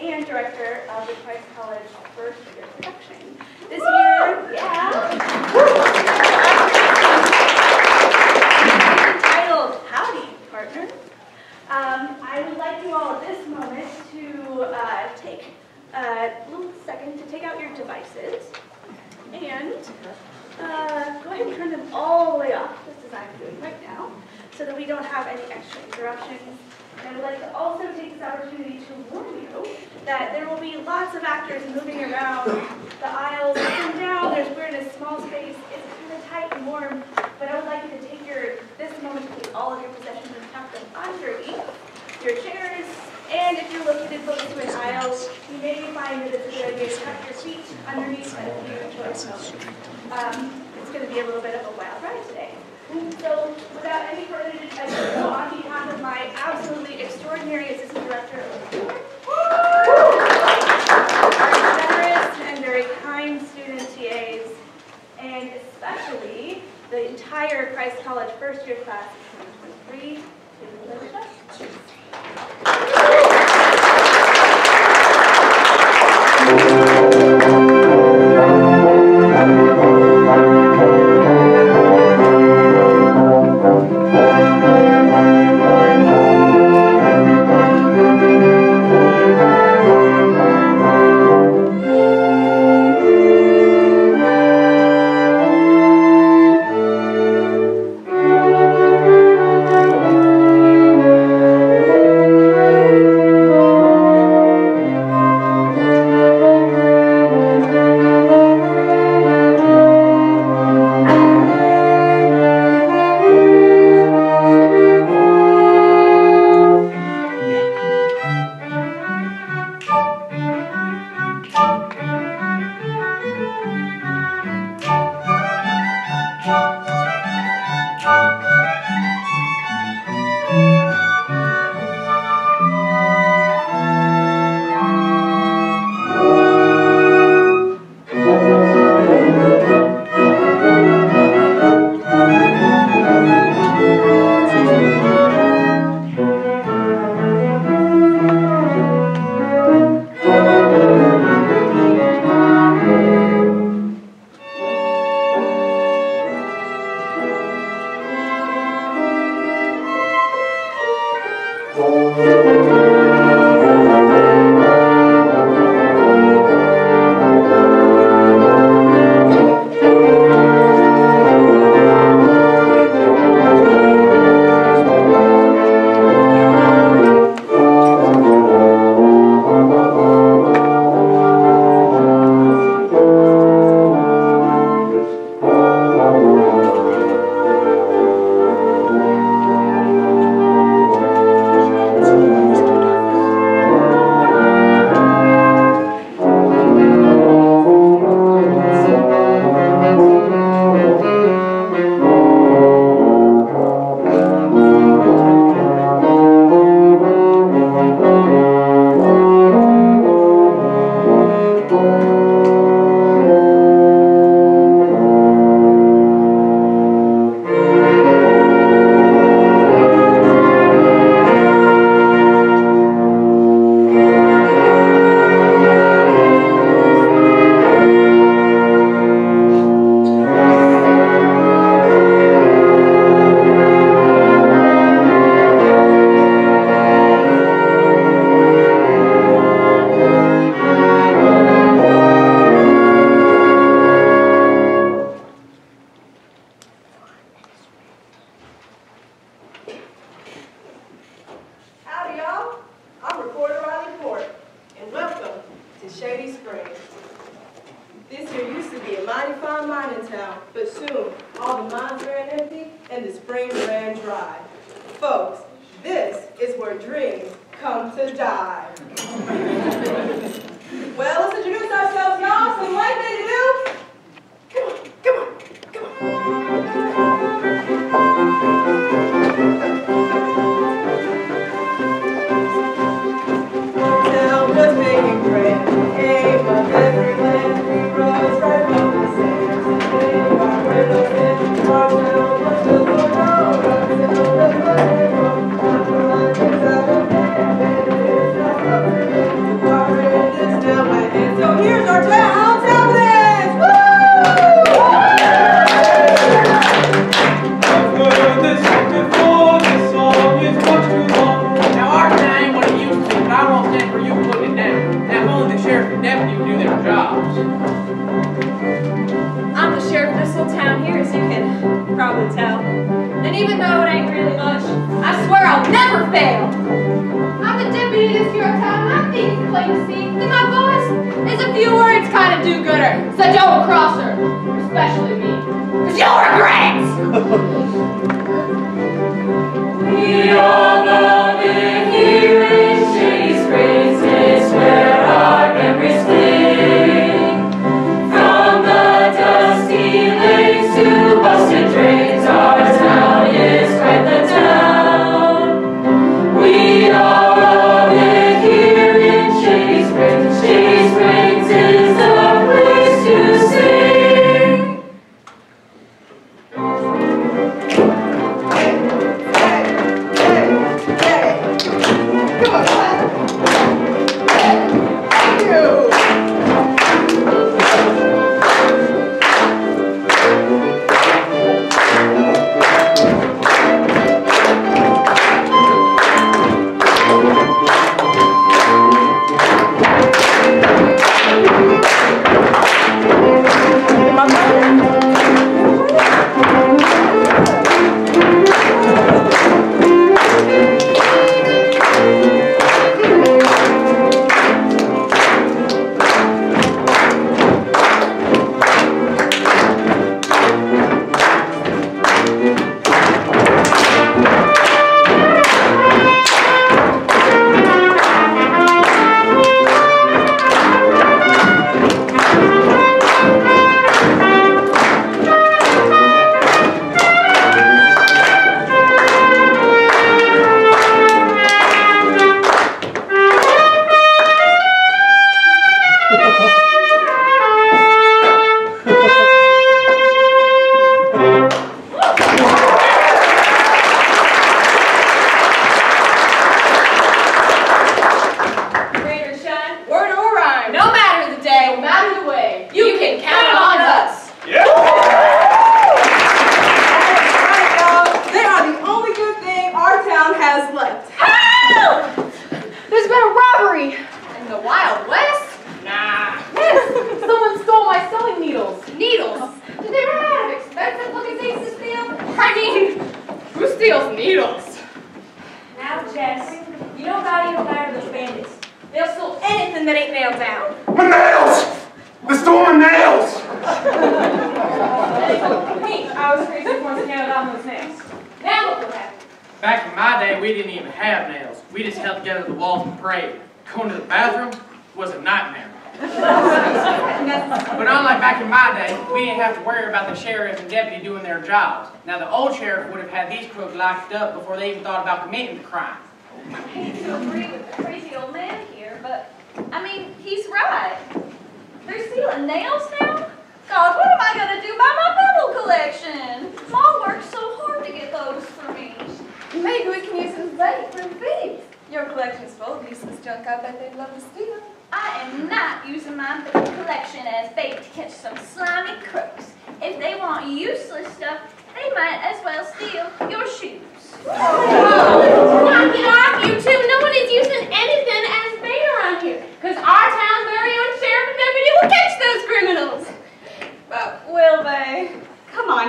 and director of the Christ College First Year Production. This year, yeah. Entitled Howdy, Pardner. Um, I would like you all at this moment to uh, take a little second to take out your devices and uh, go ahead and turn them all the way off, just as I'm doing right now, so that we don't have any extra interruptions. I would like to also take this opportunity to warn you that there will be lots of actors moving around the aisles up and down. There's, we're in a small space. It's kind of tight and warm, but I would like you to take your this moment to take all of your possessions and tuck them underneath your chairs. And if you're located close to an aisle, you may find that it's a good idea to tuck your feet underneath enjoy smoke. Um, it's going to be a little bit of a wild ride today. So without any further ado, on behalf of my absolutely extraordinary assistant director our generous and very kind student TAs, and especially the entire Christ College first year class of 2023, give them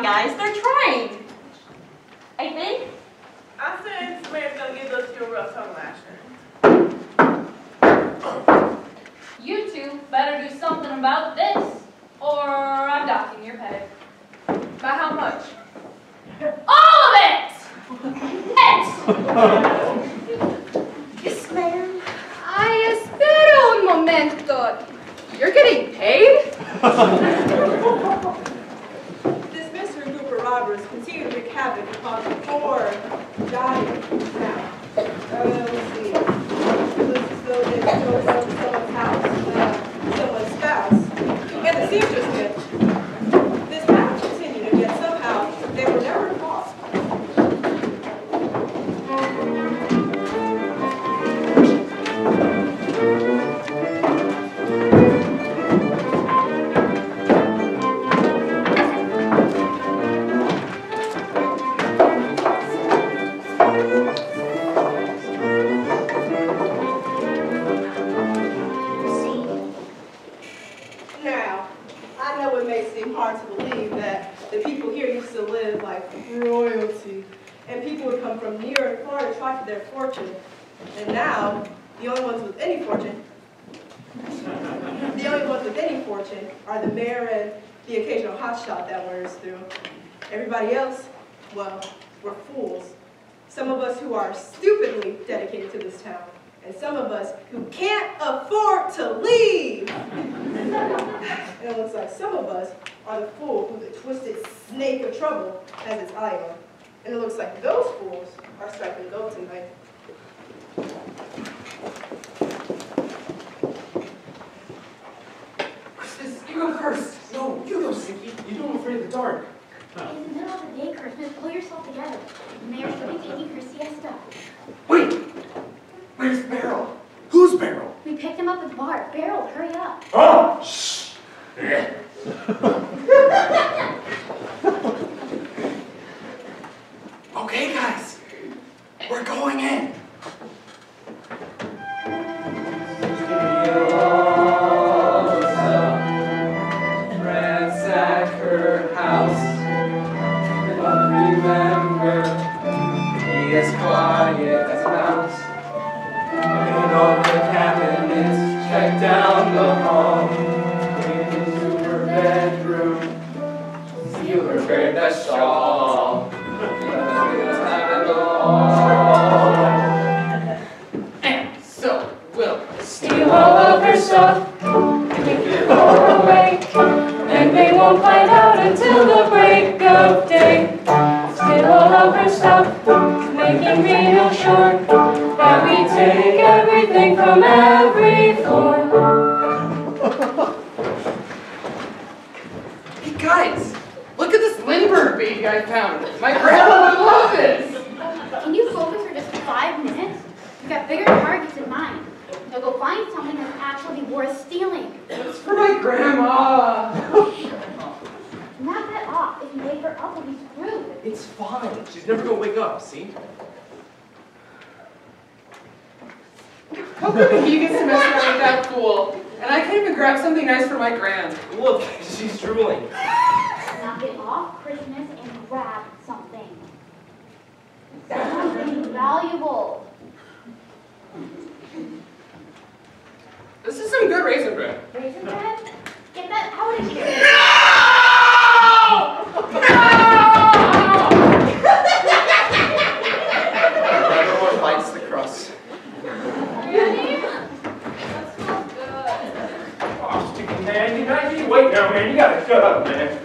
guys. They're trying. I think. I said Samaria's going to give those two a rough tongue lashing. You two better do something about this, or I'm docking your pay. By how much? All of it! it! yes, ma'am. I espero un momento. You're getting paid? pubic habit called four diet. Now, oh, let's see. Let's go there. building by won't find out until the break of day. Still all of her stuff making me He gets to mess around with that pool, and I can't even grab something nice for my grand. Look, she's drooling. Knock it off Christmas and grab something. Something valuable. This is some good raisin bread. Raisin bread? Get that out of here. No! no! Man, you gotta shut up, man.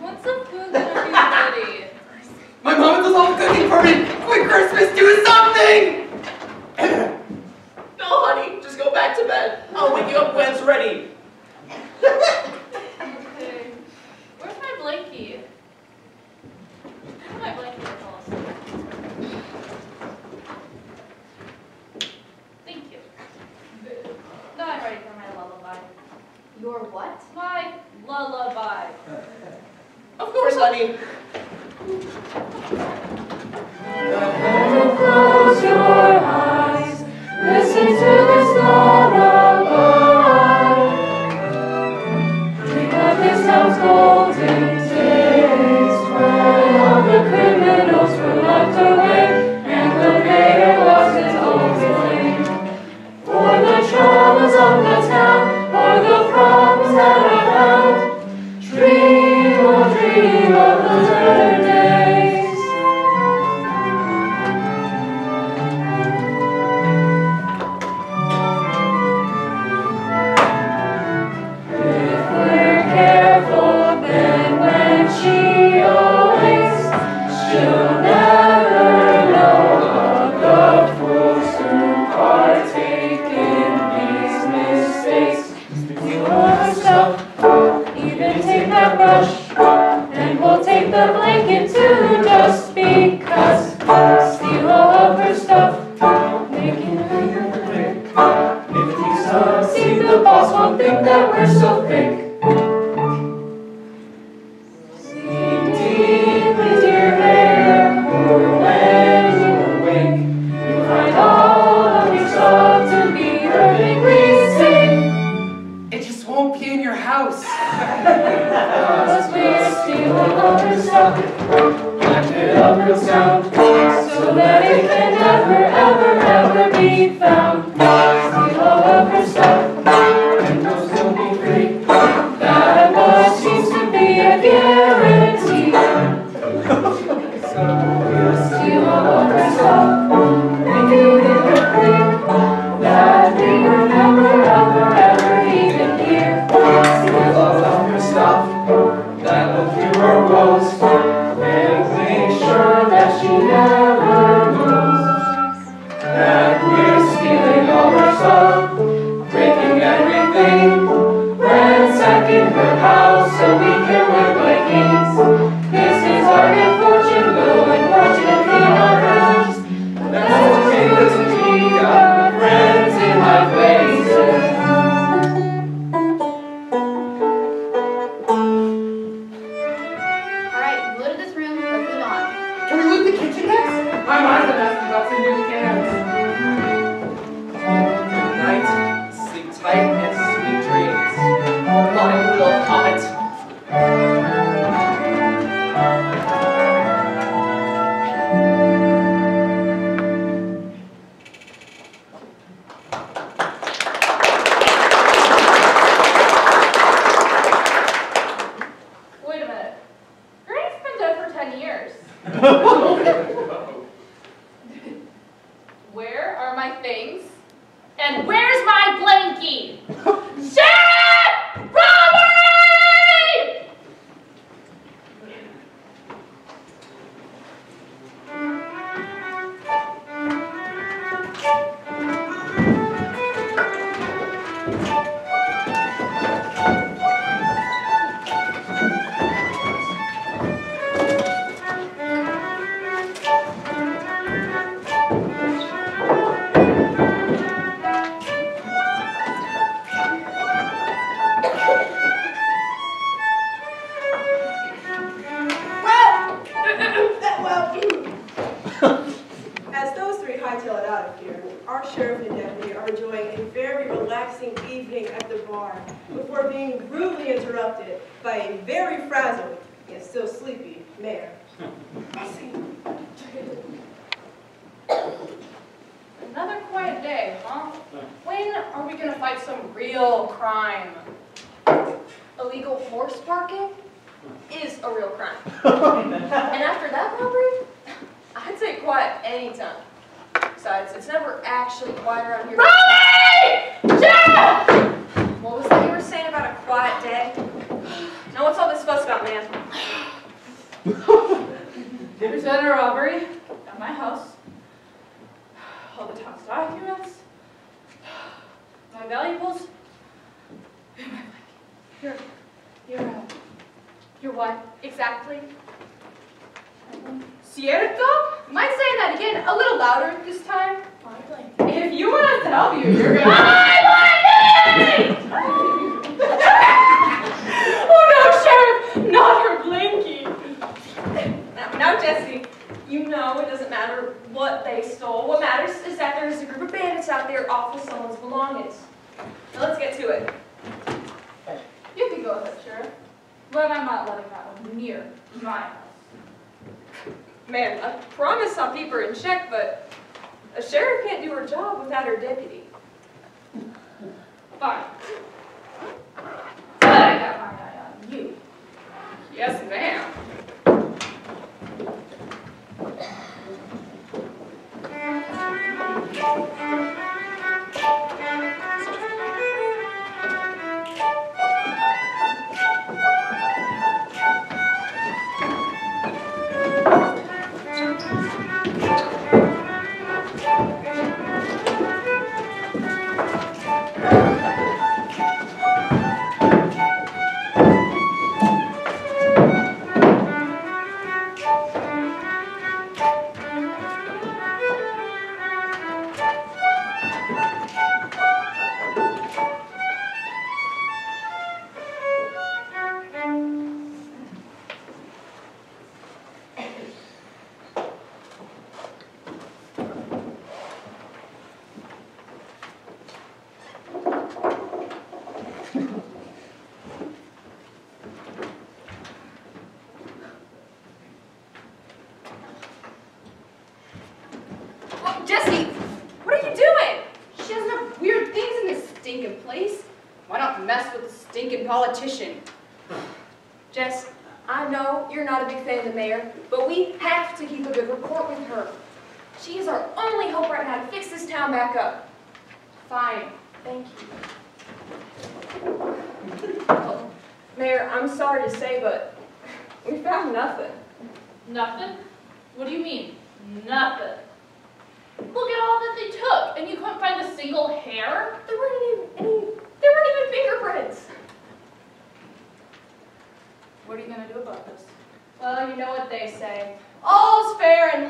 Want some food buddy? My mom is all cooking for me! Quick Christmas, do something! no, honey, just go back to bed. I'll wake you up when it's ready. okay. Where's my blankie? Where's my blankie? Your what? My lullaby. of course, honey. The close your eyes, listen to this lullaby. And after that robbery, I'd say quiet anytime. Besides, it's never actually quiet around here. Robbery! Sheriff! What was that you were saying about a quiet day? Now what's all this fuss about, man? There's been a robbery at my house. All the tax documents, my valuables, and my Your, your, uh, your what exactly? Cierto? Mind saying that again, a little louder this time? If you want us to help you, you're gonna. My oh no, Sheriff! Not her blankie! Now, now, Jesse, you know it doesn't matter what they stole. What matters is that there's a group of bandits out there off with someone's belongings. Now let's get to it. You can go ahead, Sheriff. But I'm not letting that one near my house. Man, I promise I'll keep her in check, but a sheriff can't do her job without her deputy. Fine. But I got my eye on you. Yes, ma'am. Oh,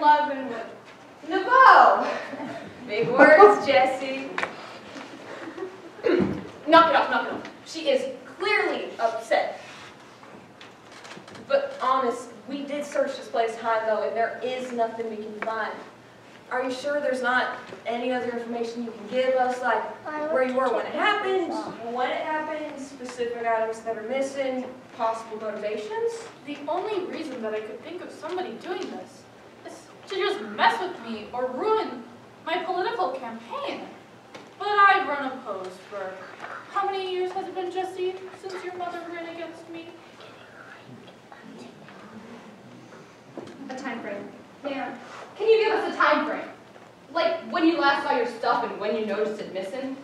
love and war. Naveau! Big words, Jesse. knock it off, knock it off. She is clearly upset. But honest, we did search this place high and low, and there is nothing we can find. Are you sure there's not any other information you can give us, like where you were when it happened, when it happened, specific items that are missing, possible motivations? The only reason that I could think of somebody doing this is to just mess with me or ruin my political campaign. But I've run opposed for how many years has it been, Jesse, since your mother ran against me? A time frame. Yeah. Can you give us a time frame? Like when you last saw your stuff and when you noticed it missing?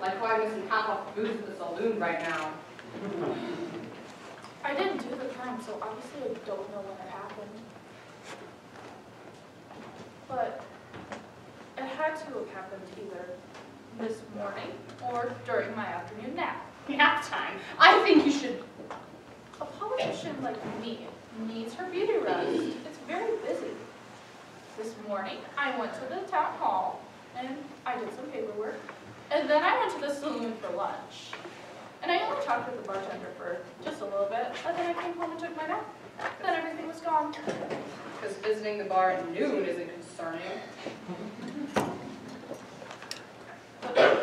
Like why I'm missing half off the booze at the saloon right now. I didn't do the crime, so obviously I don't know when it happened. But it had to have happened either this morning or during my afternoon nap. Nap time. I think you should A politician like me needs her beauty rest. It's very busy. This morning, I went to the town hall and I did some paperwork. And then I went to the saloon for lunch. And I only talked with the bartender for just a little bit. And then I came home and took my nap. Then everything was gone. because visiting the bar at noon isn't concerning.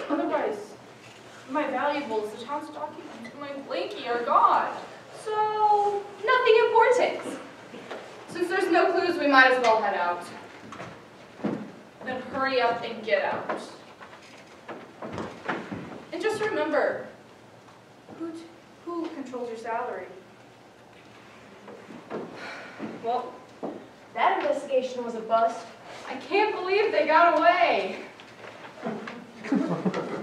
Otherwise, my valuables, the town's documents, my blankie are gone. So nothing important. Since there's no clues, we might as well head out. Then hurry up and get out. And just remember, who, t- who controls your salary? Well, that investigation was a bust. I can't believe they got away.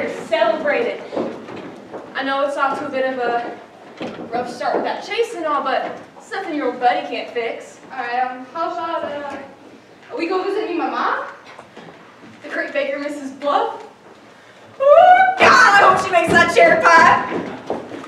here, celebrate it. I know it's off to a bit of a rough start with that chase and all, but it's nothing your old buddy can't fix. Alright, um, how about, uh, we go visit me, my mom? The great baker, Mrs. Bluff? Oh God, I hope she makes that cherry pie!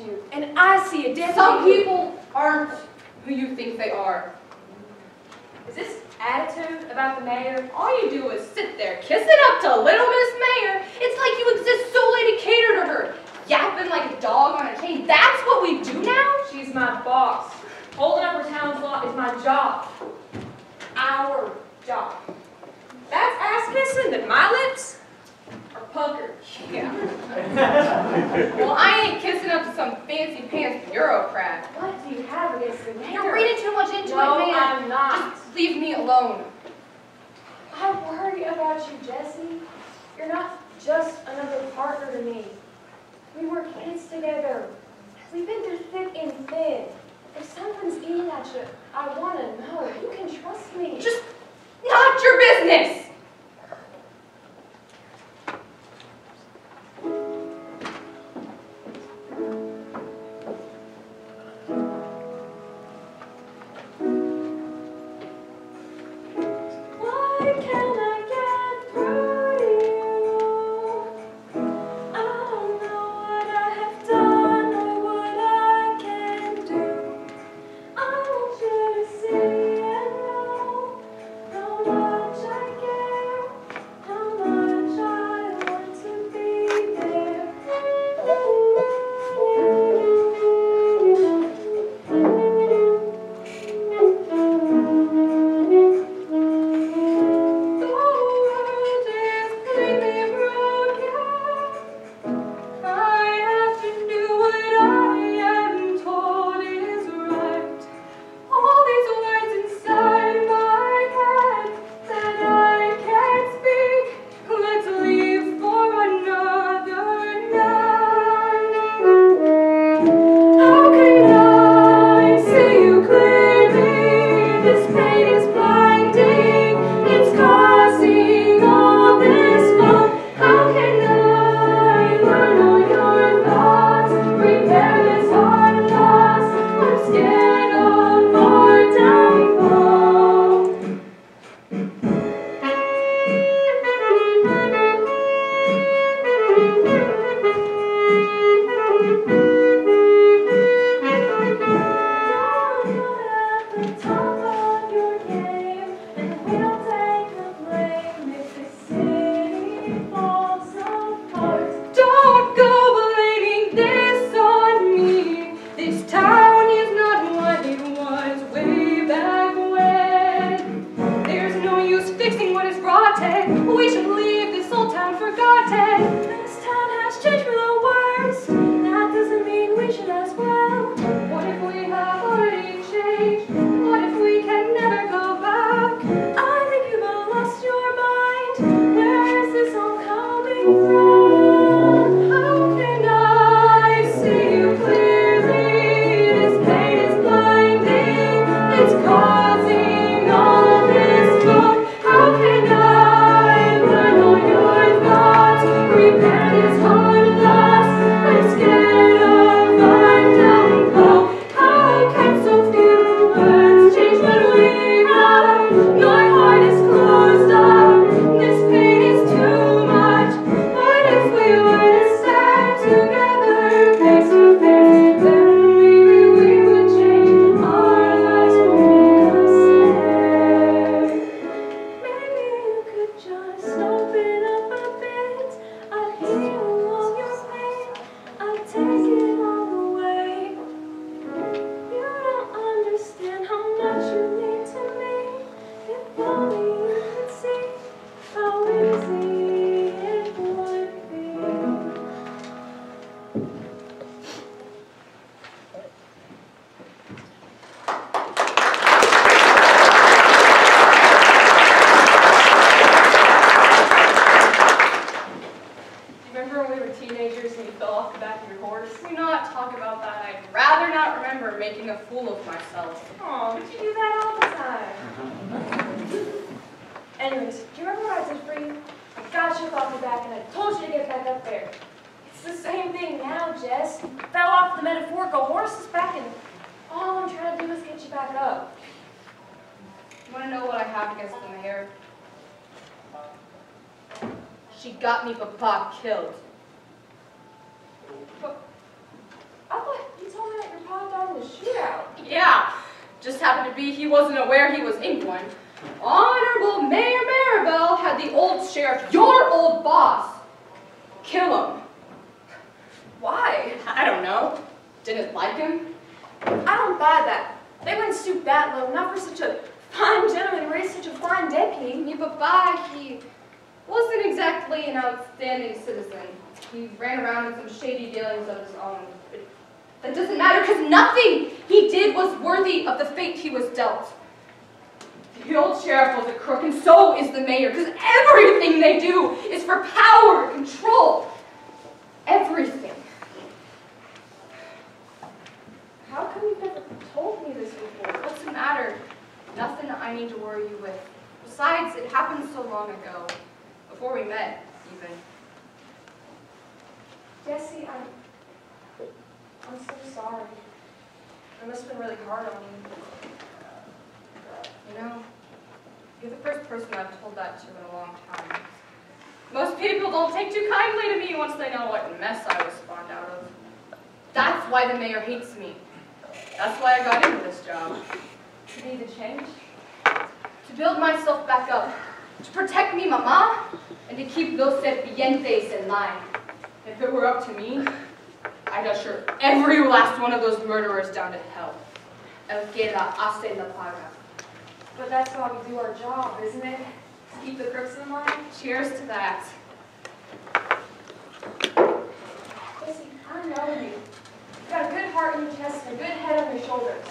You, and I see a difference. Some people aren't who you think they are. Is this attitude about the mayor? All you do is sit there kissing up to little Miss Mayor. It's like you exist solely to cater to her. Yapping like a dog on a chain. That's what we do now? She's my boss. Holding up her town's law is my job. Our job. That's ass kissing that my lips puckered. Yeah. well, I ain't kissing up to some fancy pants bureaucrat. What do you have against the mayor? You're reading too much into No, it, man. I'm not. Just leave me alone. I worry about you, Jesse. You're not just another partner to me. We were kids together. We've been through thick and thin. If something's eating at you, I want to know. You can trust me. Just not your business. You're the first person I've told that to in a long time. Most people don't take too kindly to me once they know what mess I was spawned out of. That's why the mayor hates me. That's why I got into this job. To be the change? To build myself back up. To protect me, mama. And to keep los serpientes in line. If it were up to me, I'd usher every last one of those murderers down to hell. El que la hace la paga. But that's why we do our job, isn't it? To keep the crooks in line? Cheers to that. Jesse, I know you. You've got a good heart in your chest and a good head on your shoulders.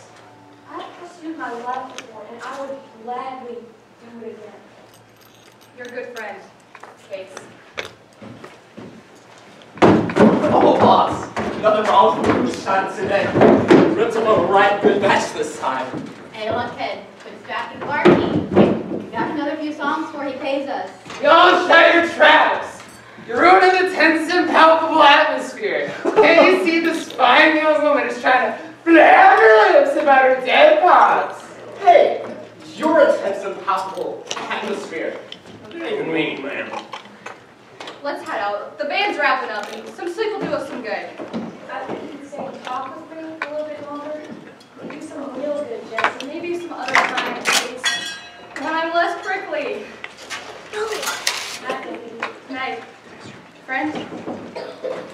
I've pursued my life before, and I would gladly do it again. You're a good friend, Space. Oh, boss. Nothing wrong with your shot today. Ripped him a right good match this time. Hey, look, kid, quit distracting Barky. We got another few songs before he pays us. Y'all shut your traps! You're ruining the tense and palpable atmosphere. Can't you see the spine-nails woman is trying to flap her lips about her dead pops? Hey, you're a tense and palpable atmosphere. What do you even mean, man? Let's head out. The band's wrapping up, and some sleep will do us some good. I think you can stay talk with me a little bit longer. Do some real good, Jesse. Maybe some other time, Space. When I'm less prickly. Good night. Friend?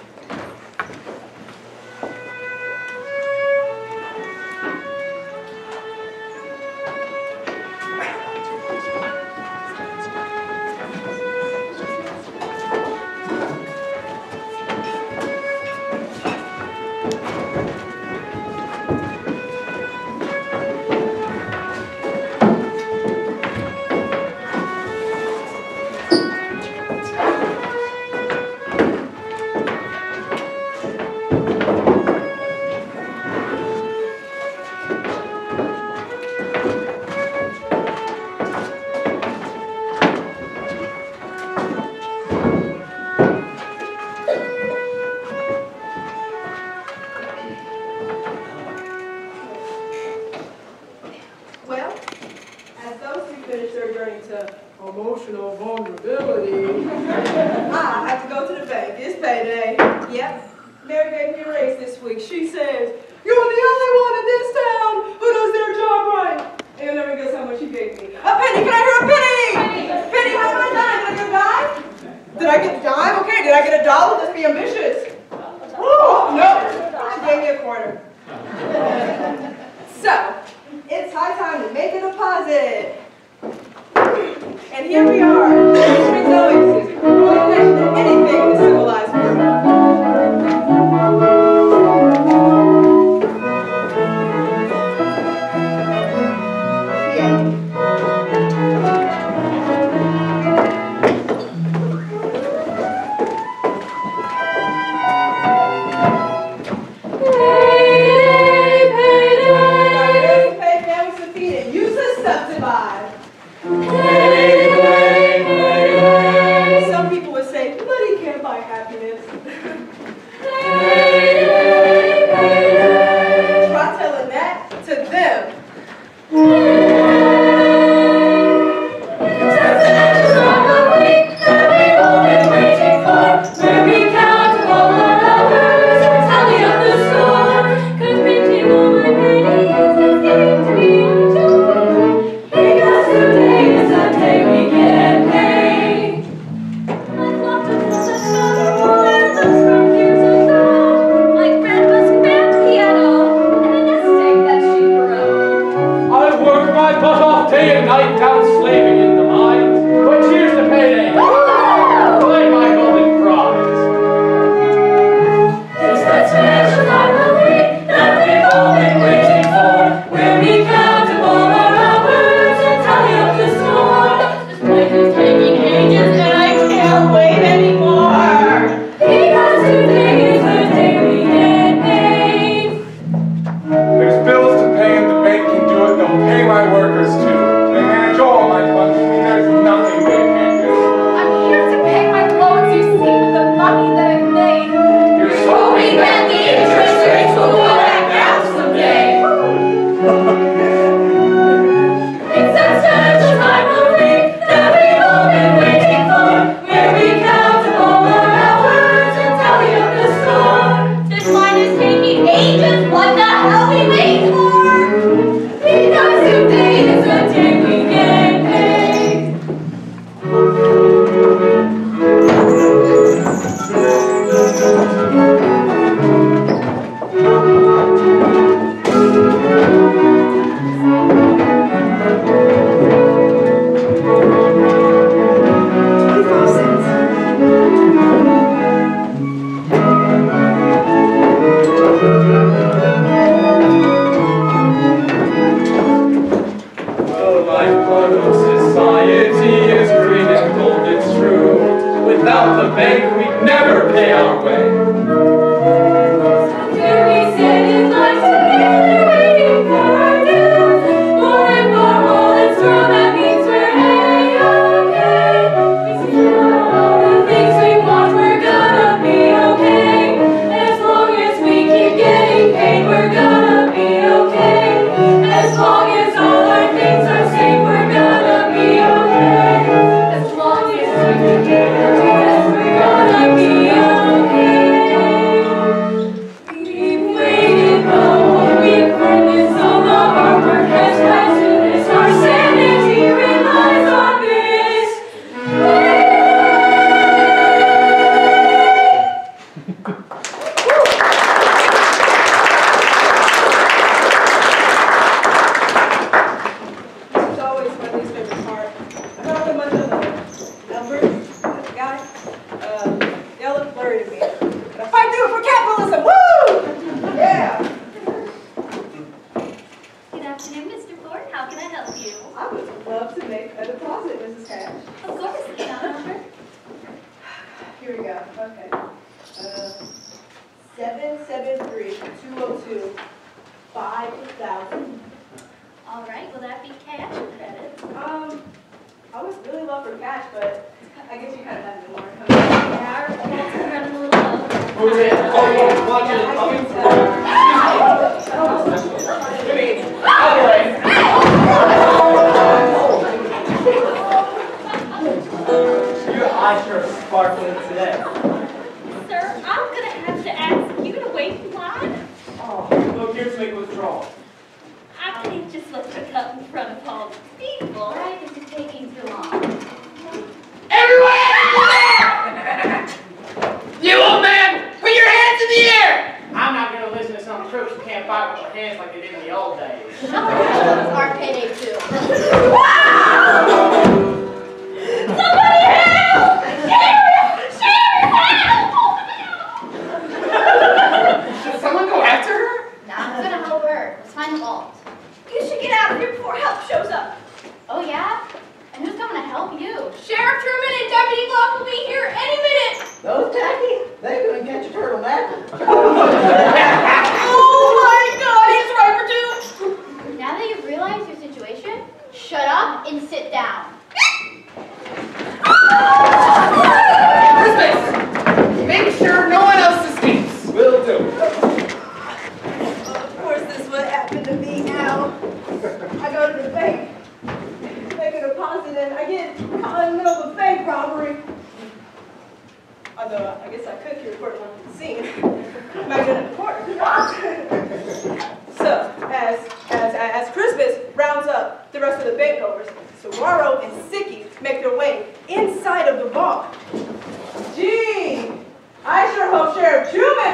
Here we are,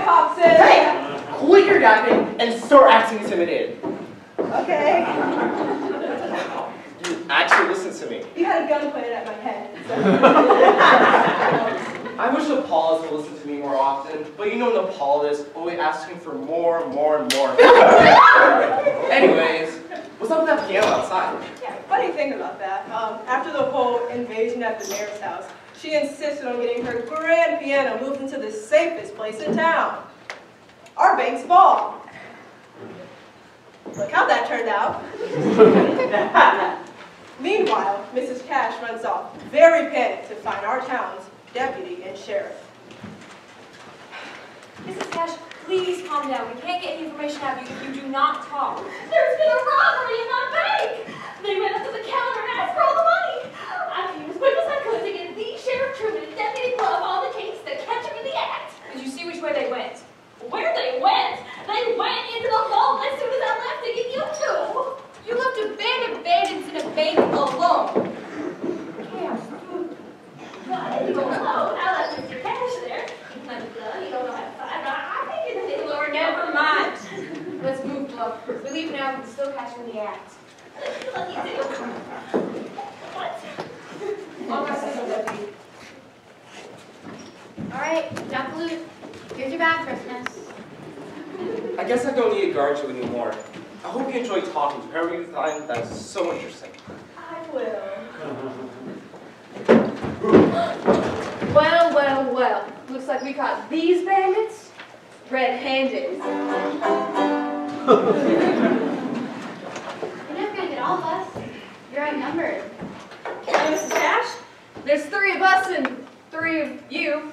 Truman pops in. Quit your yapping and start acting intimidated. Okay. You actually listen to me. You had a gun pointed at my head. I wish Nepal would listen to me more often, but you know Nepal is always asking for more, and more, and more. Anyways, what's up with that piano outside? Yeah, funny thing about that, um, after the whole invasion at the mayor's house, she insisted on getting her grand piano moved into the safest place in town, our bank's ball. Look how that turned out. Meanwhile, Mrs. Cash runs off, very panicked to find our town's deputy and sheriff. Mrs. Cash, please calm down. We can't get any information out of you if you do not talk. There's been a robbery in my bank. They went up to the counter and asked for all the money. I came as quick as I could to get the Sheriff Truman and Deputy Glove on the case to catch him in the act. Did you see which way they went? Where they went? They went into the vault as soon as I left to get you two. You left a band of bandits in a bank alone. I didn't go alone. I left Mr. Cash there. My gun, you don't know how to find. I think it's Lord, never mind. Let's move, Fluff. We leave now. and still catch him in the act. What? On my sister, deputy. All right, Dr. Luke, here's your bag, Christmas. I guess I don't need to guard you anymore. I hope you enjoy talking to whoever you find that's so interesting. I will. Well, well, well. Looks like we caught these bandits red-handed. You're never gonna get all of us. You're outnumbered. Hey, Mrs. Cash, there's three of us and three of you.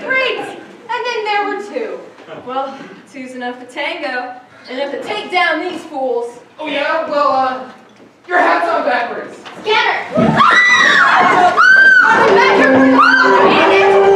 Great! And then there were two. Well, two's enough to tango, enough to take down these fools. Oh yeah? Well, uh, your hat's on backwards. Scanner! I'm back here for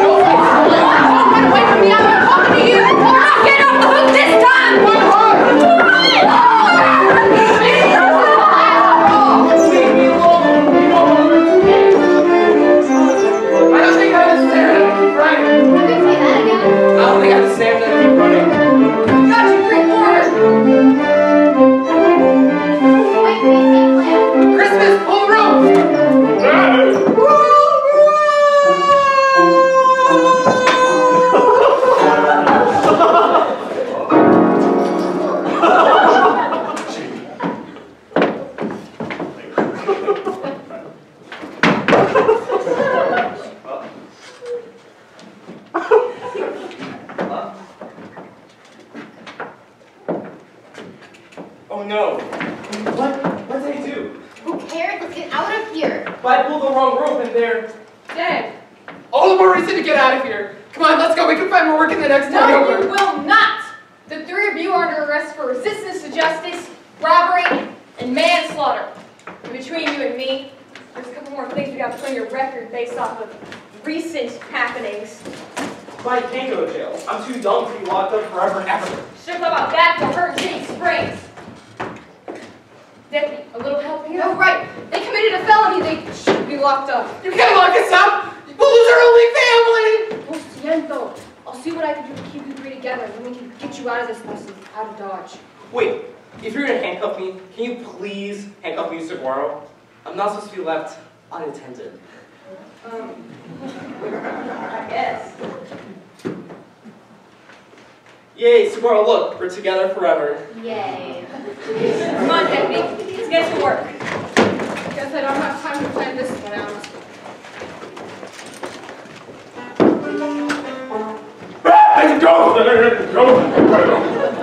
wrong rope and they're... Dead. All the more reason to get out of here. Come on, let's go. We can find more work in the next town No, you over. will not! The three of you are under arrest for resistance to justice, robbery, and manslaughter. And between you and me, there's a couple more things we got to put on your record based off of recent happenings. But I can't go to jail. I'm too dumb to be locked up forever and ever. Should have about that to hurt Jenny Springs. Deputy, a little help here? Oh, right. They committed a felony. They should be locked up. You can't lock us up. We'll lose our only family. Lo siento. I'll see what I can do to keep you three together, and then we can get you out of this mess and out of Dodge. Wait, if you're gonna handcuff me, can you please handcuff me, Saguaro? I'm not supposed to be left unattended. Um, I guess. Yay, Saguaro, look, we're together forever. Yay. Come on, Deputy. Let's get to work. Guess I don't have time to plan this one out. Let it go! Let it go! Let it go!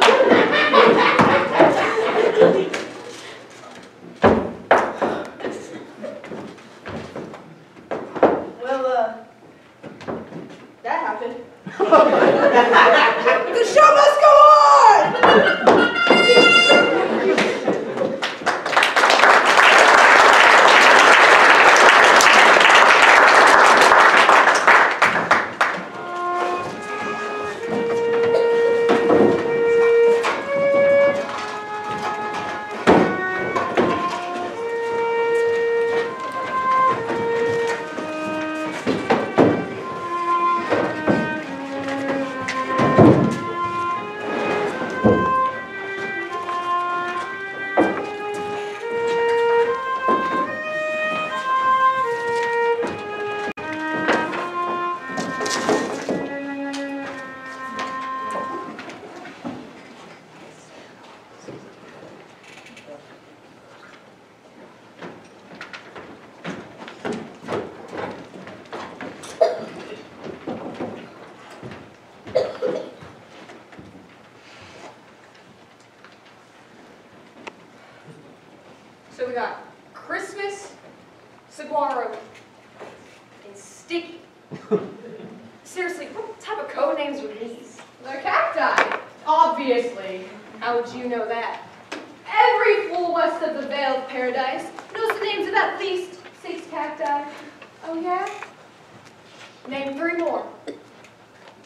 Name three more.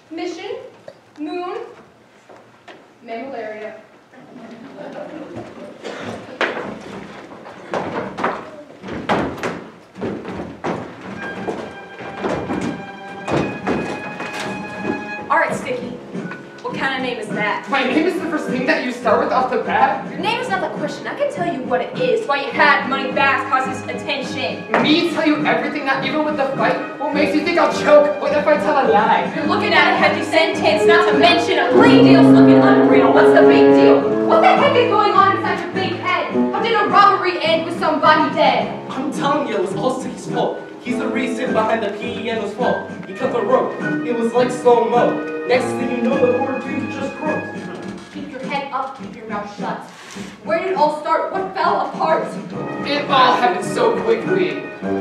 Mission, Moon, Mammillaria. Alright, Sticky. What kind of name is that? My name is the first thing that you start with off the bat? Your name is not the question. I can tell you what it is. Why you had money fast causes attention. Me tell you everything, not even with the fight? What makes you think I'll choke? What if I tell a lie? You're looking at a hefty sentence, not to mention a plea deal's looking unreal. What's the big deal? What the heck is going on inside your big head? How did a robbery end with somebody dead? I'm telling you, it was all Sticky's fault. He's the reason behind the piano's fault. He cut the rope. It was like slow-mo. Next thing you know, the poor dude just broke. Keep your head up, keep your mouth shut. Where did it all start? What fell apart? It all happened so quickly.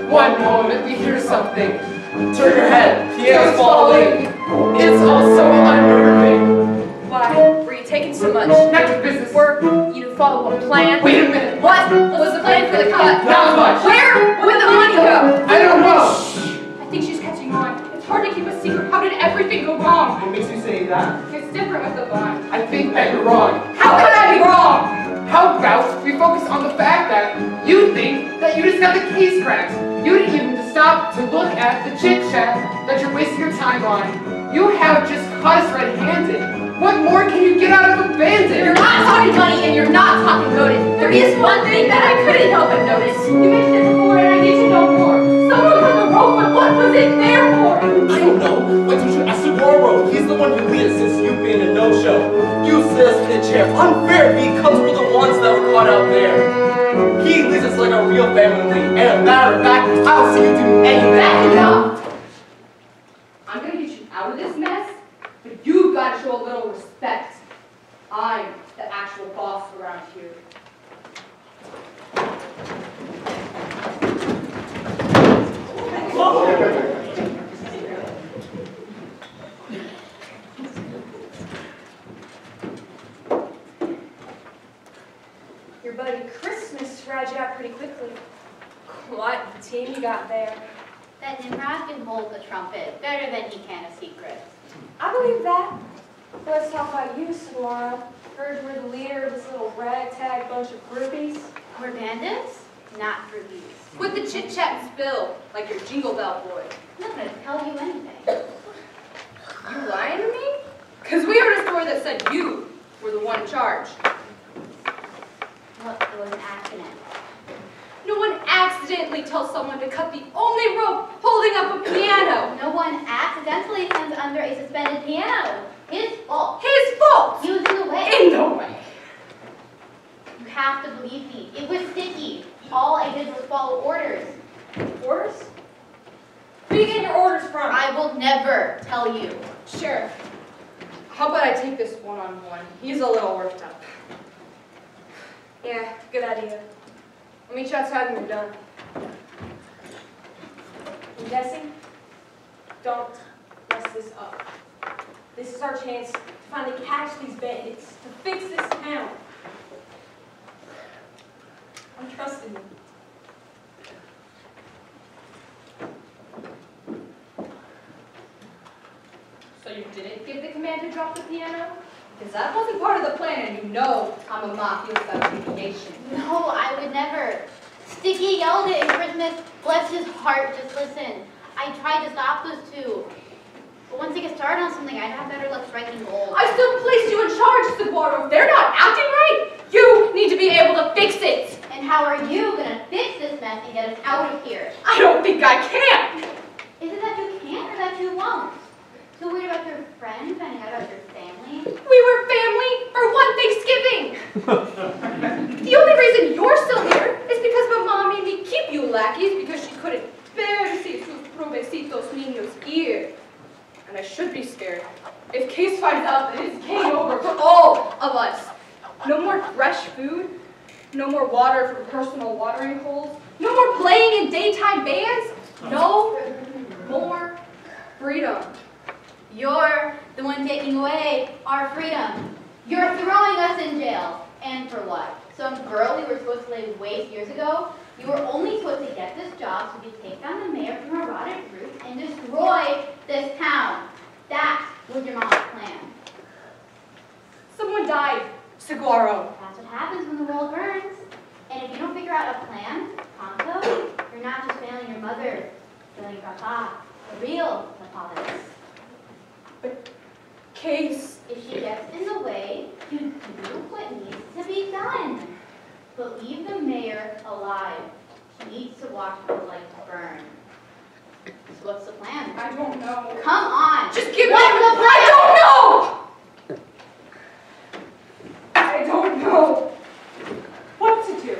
One moment we hear something. Turn your head, piano's falling. It's all so unnerving. Why? Were you taking so much? Not your business. Work? You didn't follow a plan? Wait a minute. What was the plan for the cut? Not much. Where would the money go? I don't know. I think she's catching on. It's hard to keep a secret. How did everything go wrong? What makes you say that? It's different with the bond. I think that you're wrong. How could I be wrong? How about we focus on the fact that you think that you just got the case cracked. You didn't even stop to look at the chit chat that you're wasting your time on. You have just caught us red-handed. What more can you get out of a bandit? You're not talking money and you're not talking motive. There is one thing that I couldn't help but notice. You mentioned it before and I need to know more. Someone cut the rope, but what was it there for? I don't know. Why don't you ask Saguaro? He's the one who leads since you've a no-show. You sit us in the chair. Unfair because we're the ones that were caught out there. He leads us like a real family. And a matter of fact, I don't see you do any of That's that. enough. I'm gonna get you out of this mess, but you've got to show a little respect. I'm the actual boss around here. Your buddy Christmas ride you out pretty quickly. What team you got there? That Nimrod can hold the trumpet better than he can a secret. I believe that. But let's talk about you, Saguaro. Heard we're the leader of this little ragtag bunch of groupies. We're bandits, not groupies. Quit the chit chat and spill, like your jingle bell boy. I'm not gonna tell you anything. You lying to me? Because we heard a story that said you were the one in charge. It was an accident. No one accidentally tells someone to cut the only rope holding up a piano. No one accidentally sends under a suspended piano. His fault. His fault! He was in the way. In the way. You have to believe me. It was sticky. All I did was follow orders. Orders? Where you get your orders from? I will never tell you. Sure. how about I take this one-on-one? He's a little worked up. Yeah, good idea. I'll meet you outside when we're done. And Jesse, don't mess this up. This is our chance to finally catch these bandits, to fix this town. I'm trusting you. So you didn't give the command to drop the piano? Because that wasn't part of the plan, and you know I'm a mafia without deviation. No, I would never. Sticky yelled it in Christmas. Bless his heart, just listen. I tried to stop those two. But once they get started on something, I'd have better luck striking gold. I still placed you in charge, Saguaro. If they're not acting right, you need to be able to fix it. And how are you gonna fix this mess and get us out of here? I don't think I can. Is it that you can't or that you won't? So worried about your friends out about your family? We were family for one Thanksgiving. the only reason you're still here is because my mom made me keep you lackeys because she couldn't bear to see sus provecitos niños here. And I should be scared. If Case finds out that it's game over for all of us. No more fresh food, no more water from personal watering holes, no more playing in daytime bands, no more freedom. You're the one taking away our freedom. You're throwing us in jail. And for what? Some girl we were supposed to lay waste years ago? You were only supposed to get this job so we could take down the mayor from a rotted roof and destroy this town. That was your mom's plan. Someone died, Saguaro. That's what happens when the world burns. And if you don't figure out a plan, pronto, you're not just failing your mother, failing your papa, the real papas. Case. If she gets in the way, you do what needs to be done. But leave the mayor alive. She needs to watch the lights burn. So what's the plan? I don't know. Come on. Just give me the plan? I don't know! I don't know what to do.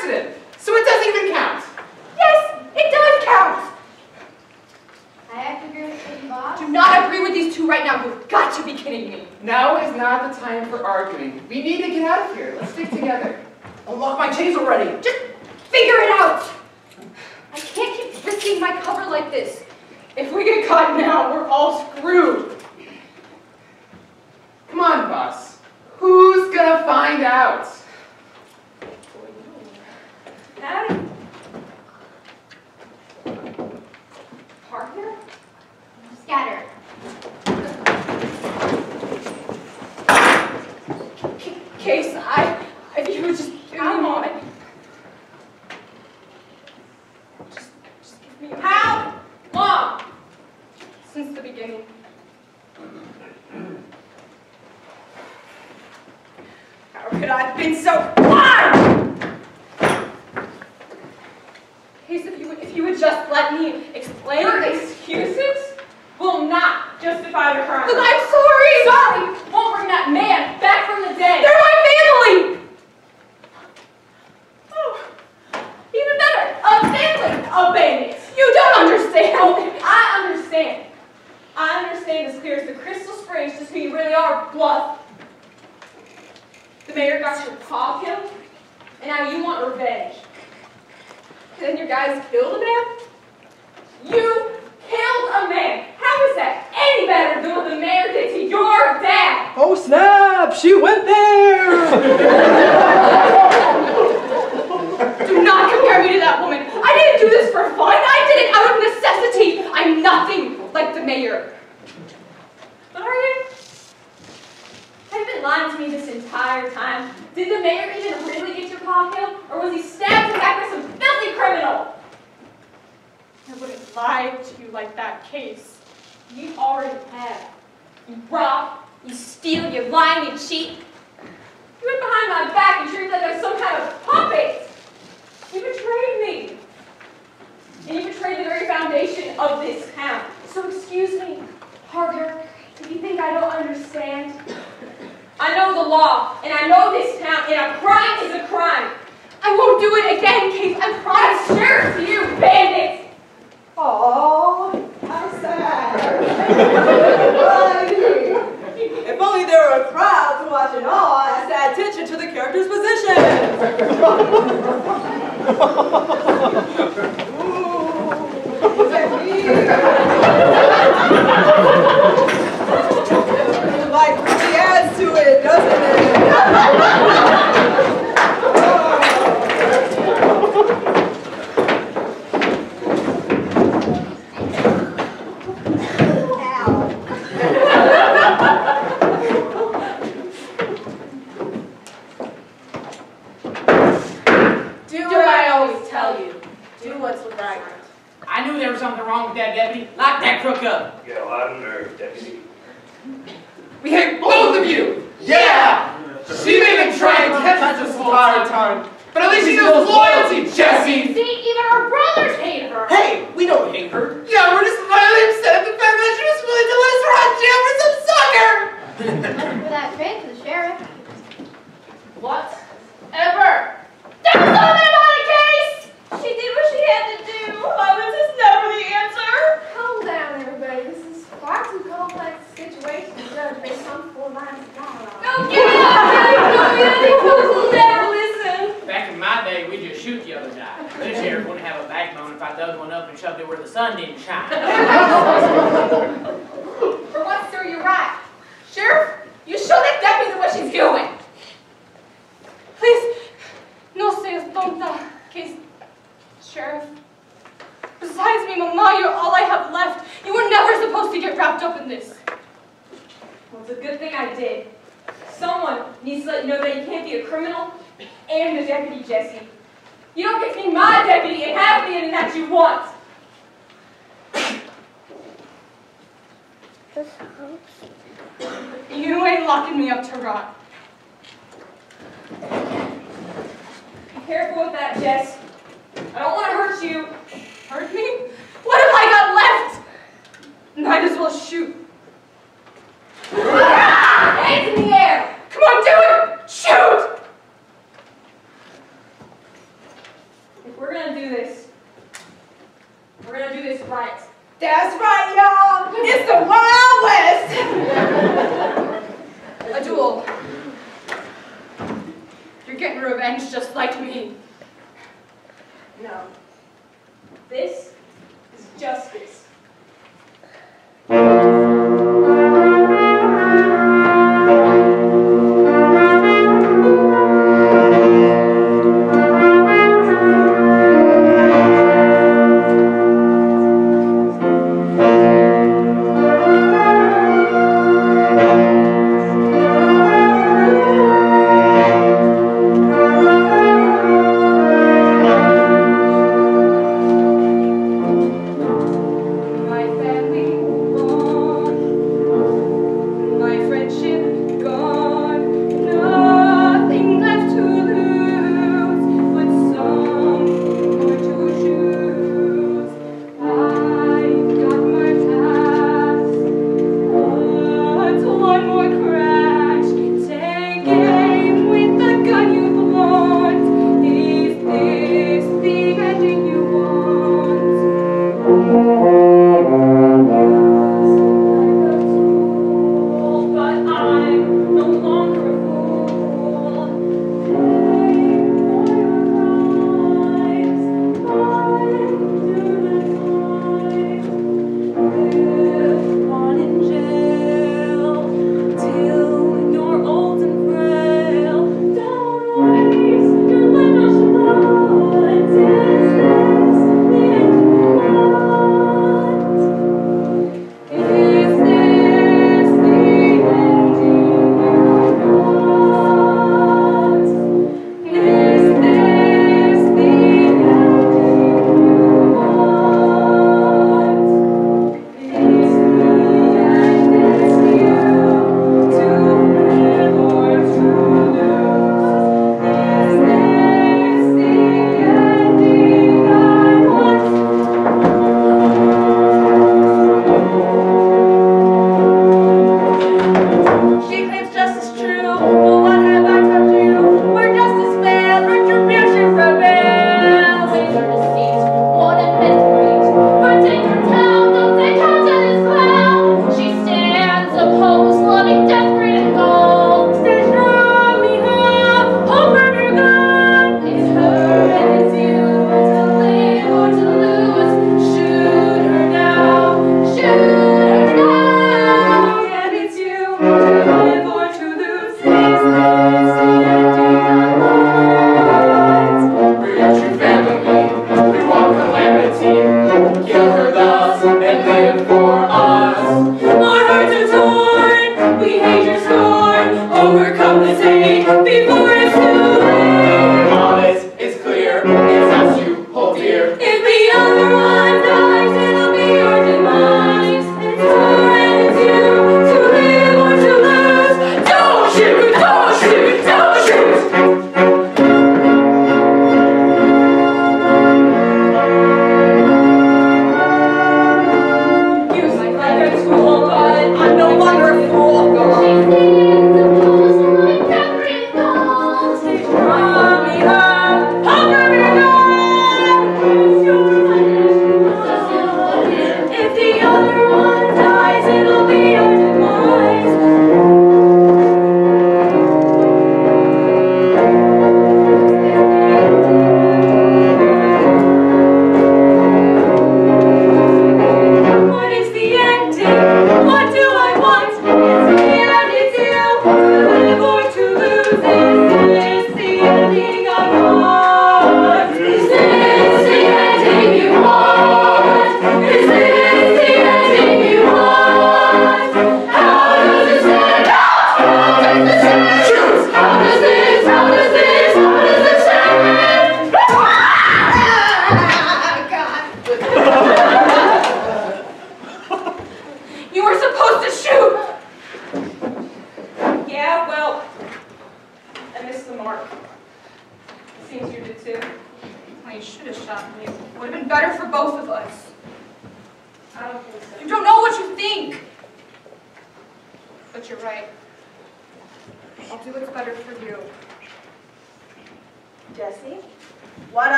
accident, so it doesn't even count. Yes, it does count. I agree with you, Bob. Do not agree with these two right now. You've got to be kidding me. Now is not the time for arguing. We need to get out of here. Let's stick together. Unlock my chains already. Just figure it out. I can't keep risking my cover like this. If we get caught now, we're all screwed. Come on, boss. Who's gonna find out? Maddie? Partner? Scatter. Case, I, I think it was just, come on.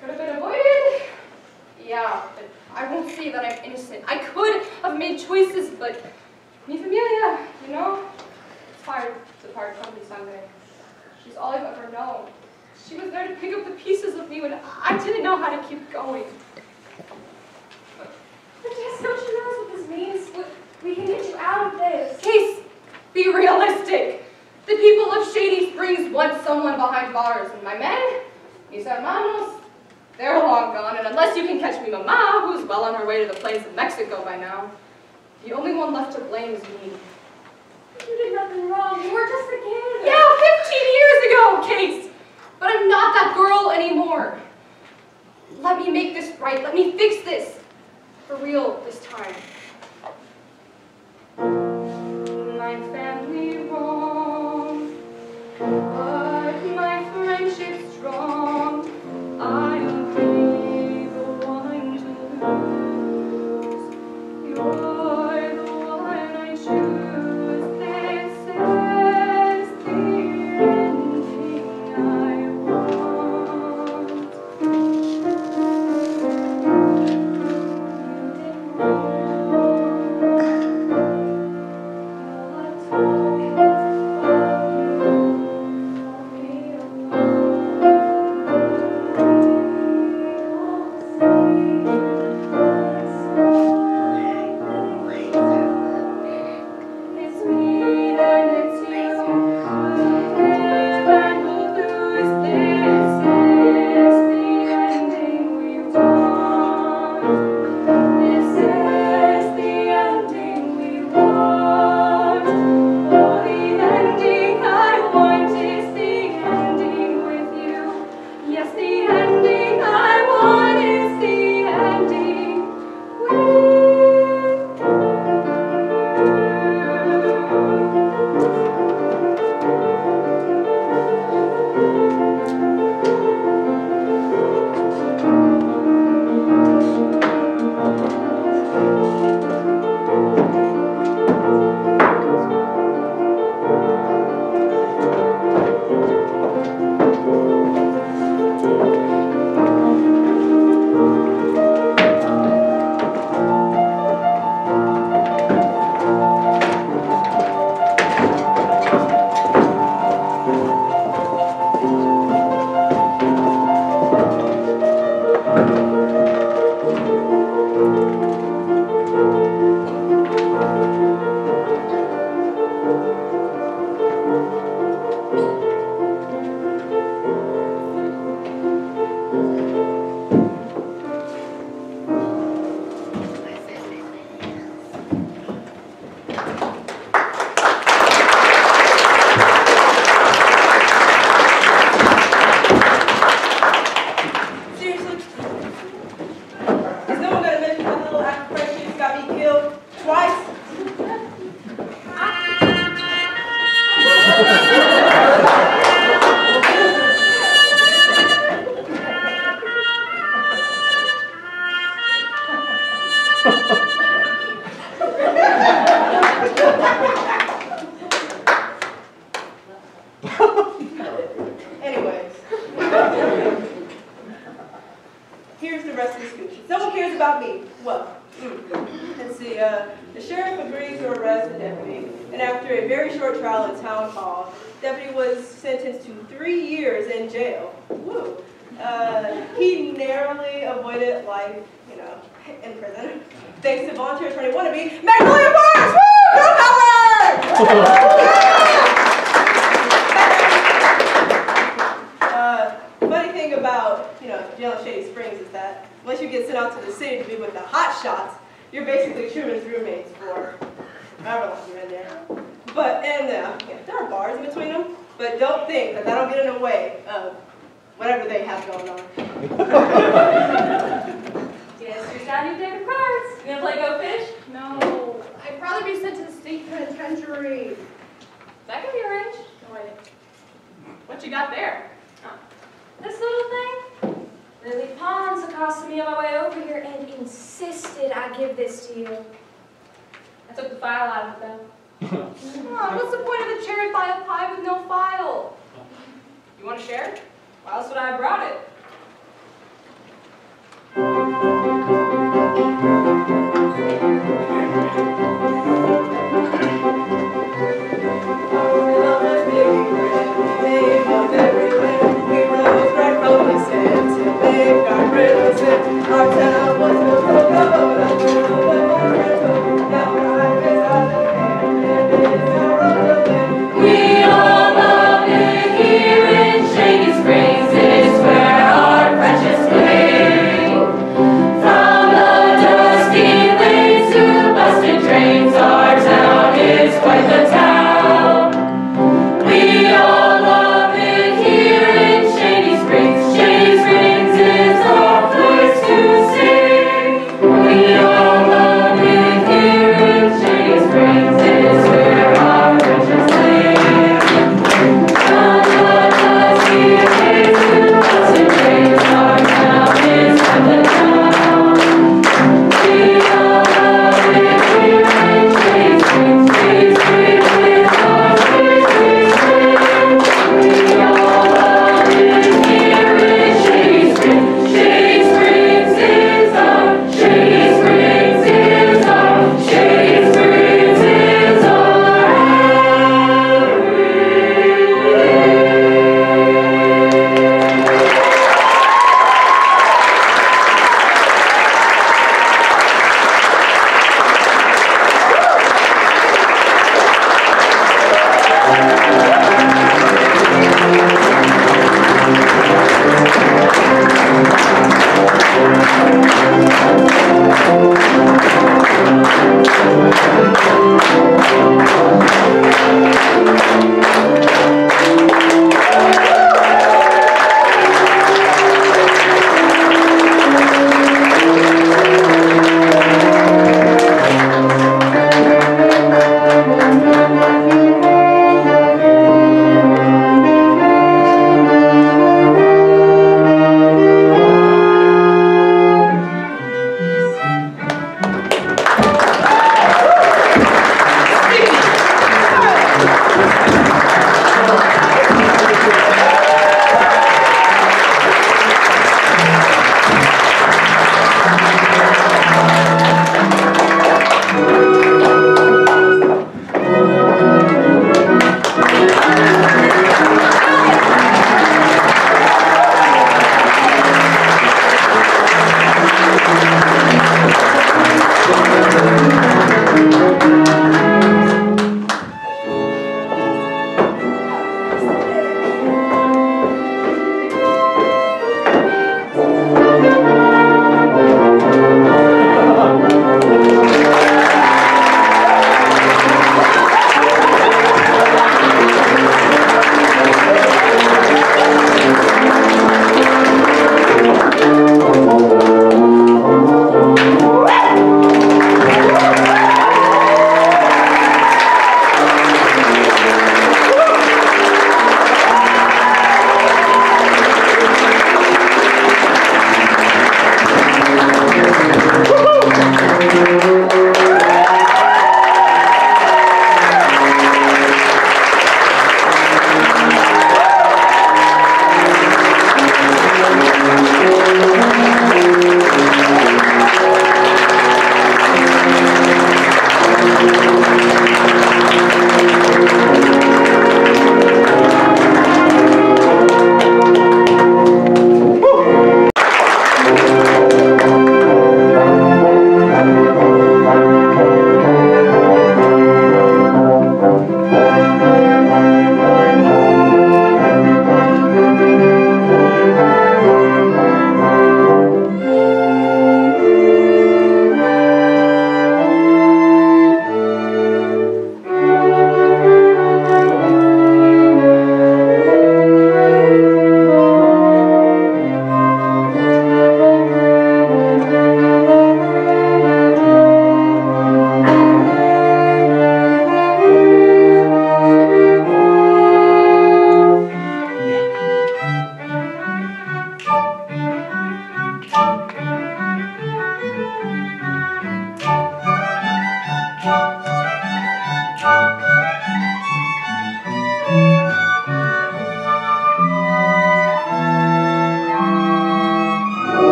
could have been avoided? Yeah, but I won't say that I'm innocent. I could have made choices, but me, familia, you know? It's hard to part from me sangre. She's all I've ever known. She was there to pick up the pieces of me when I didn't know how to keep going. But, but just don't you what this means? We can get you out of this. Case, be realistic. The people of Shady Springs want someone behind bars, and my men, mis hermanos, they're long gone, and unless you can catch me Mama, who's well on her way to the plains of Mexico by now, the only one left to blame is me. You did nothing wrong. You were just a kid. Yeah, 15 years ago, Case. But I'm not that girl anymore. Let me make this right. Let me fix this. For real this time. My family